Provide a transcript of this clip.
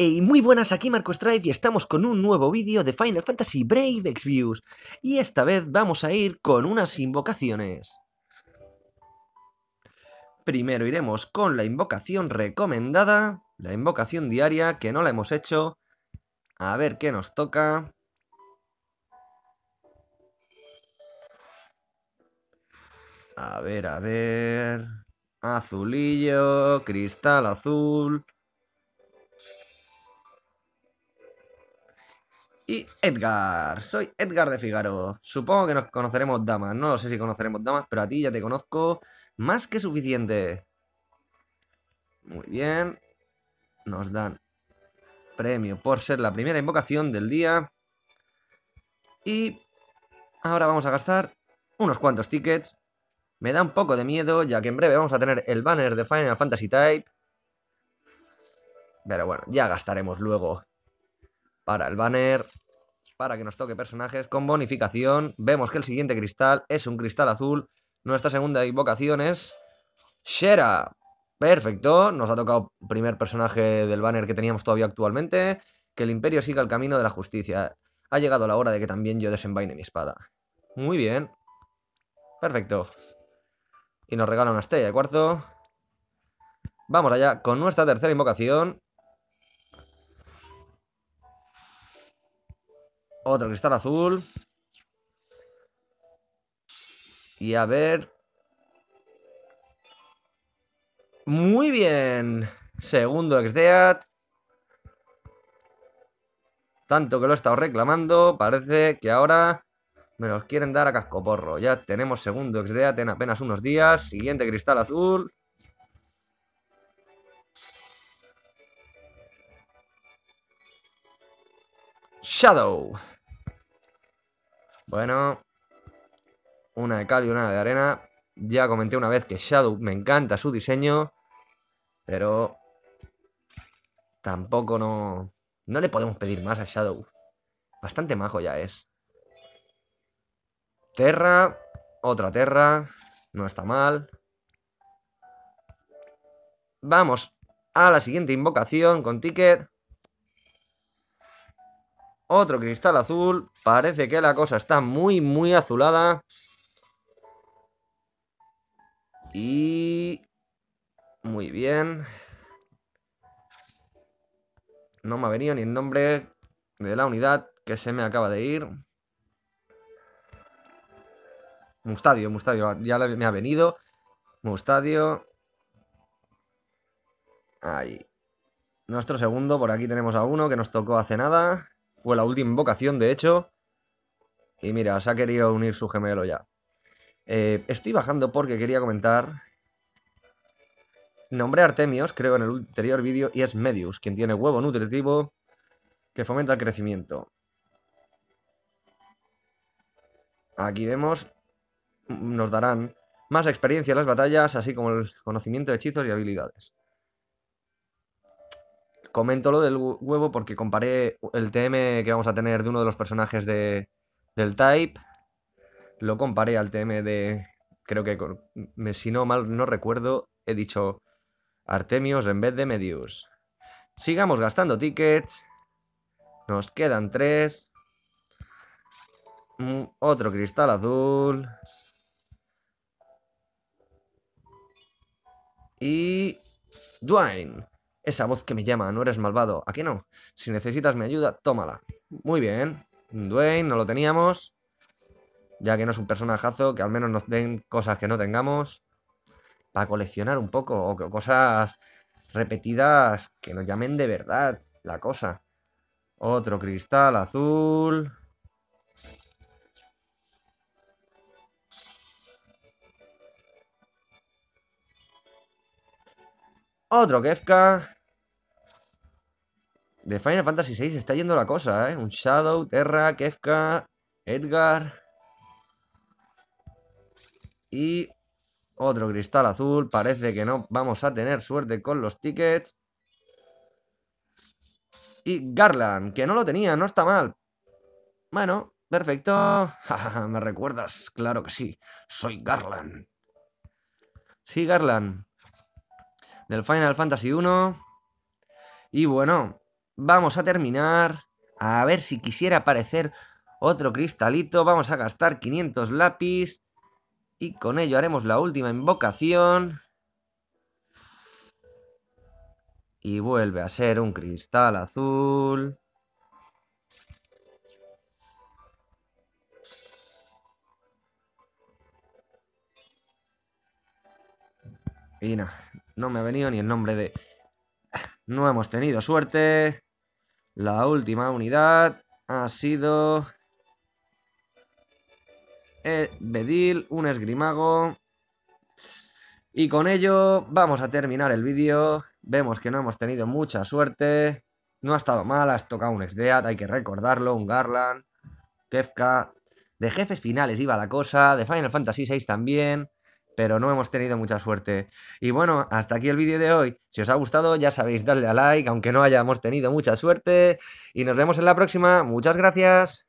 Hey, muy buenas, aquí Marco Strife y estamos con un nuevo vídeo de Final Fantasy Brave Exvius. Y esta vez vamos a ir con unas invocaciones. Primero iremos con la invocación recomendada, la invocación diaria, que no la hemos hecho. A ver qué nos toca. A ver, a ver... Azulillo, cristal azul... Y Edgar, soy Edgar de Figaro. Supongo que nos conoceremos damas. No lo sé si conoceremos damas, pero a ti ya te conozco más que suficiente. Muy bien. Nos dan premio por ser la primera invocación del día. Y ahora vamos a gastar unos cuantos tickets. Me da un poco de miedo, ya que en breve vamos a tener el banner de Final Fantasy Type. Pero bueno, ya gastaremos luego para el banner, para que nos toque personajes con bonificación. Vemos que el siguiente cristal es un cristal azul. Nuestra segunda invocación es Shera. Perfecto, nos ha tocado primer personaje del banner que teníamos todavía actualmente. Que el imperio siga el camino de la justicia. Ha llegado la hora de que también yo desenvaine mi espada. Muy bien. Perfecto. Y nos regala una estrella de cuarzo. Vamos allá con nuestra tercera invocación. Otro cristal azul. Y a ver... Muy bien. Segundo Exdeat. Tanto que lo he estado reclamando. Parece que ahora me los quieren dar a cascoporro. Ya tenemos segundo Exdeat en apenas unos días. Siguiente cristal azul. Shadow. Bueno. Una de cal y una de arena. Ya comenté una vez que Shadow me encanta su diseño. Pero... Tampoco no... No le podemos pedir más a Shadow. Bastante majo ya es. Terra. Otra Terra. No está mal. Vamos a la siguiente invocación con ticket. Otro cristal azul. Parece que la cosa está muy, muy azulada. Y... Muy bien. No me ha venido ni el nombre de la unidad que se me acaba de ir. Mustadio, Mustadio. Ya me ha venido. Mustadio. Ahí. Nuestro segundo. Por aquí tenemos a uno que nos tocó hace nada. La última invocación, de hecho. Y mira, se ha querido unir su gemelo ya. Eh, estoy bajando porque quería comentar... Nombré a Artemios, creo, en el anterior vídeo, y es Medius, quien tiene huevo nutritivo que fomenta el crecimiento. Aquí vemos, nos darán más experiencia en las batallas, así como el conocimiento de hechizos y habilidades. Comento lo del huevo porque comparé el TM que vamos a tener de uno de los personajes de, del Type. Lo comparé al TM de... Creo que, si no mal no recuerdo, he dicho Artemios en vez de Medius. Sigamos gastando tickets. Nos quedan tres. Mm, otro cristal azul. Y... Dwayne. Esa voz que me llama, no eres malvado. ¿A qué no? Si necesitas mi ayuda, tómala. Muy bien. Dwayne, no lo teníamos. Ya que no es un personajazo, que al menos nos den cosas que no tengamos. Para coleccionar un poco. O cosas repetidas que nos llamen de verdad la cosa. Otro cristal azul. Otro Kefka. De Final Fantasy VI está yendo la cosa, ¿eh? Un Shadow, Terra, Kefka, Edgar. Y otro cristal azul. Parece que no vamos a tener suerte con los tickets. Y Garland, que no lo tenía, no está mal. Bueno, perfecto. Me recuerdas, claro que sí. Soy Garland. Sí, Garland. Del Final Fantasy 1. Y bueno, vamos a terminar. A ver si quisiera aparecer otro cristalito. Vamos a gastar 500 lápiz. Y con ello haremos la última invocación. Y vuelve a ser un cristal azul. Y no, no me ha venido ni el nombre de... No hemos tenido suerte. La última unidad ha sido... Bedil, un esgrimago. Y con ello vamos a terminar el vídeo. Vemos que no hemos tenido mucha suerte. No ha estado mal, has tocado un Exdeat, hay que recordarlo, un Garland, Kefka. De jefes finales iba la cosa, de Final Fantasy VI también pero no hemos tenido mucha suerte. Y bueno, hasta aquí el vídeo de hoy. Si os ha gustado, ya sabéis, darle a like, aunque no hayamos tenido mucha suerte. Y nos vemos en la próxima. Muchas gracias.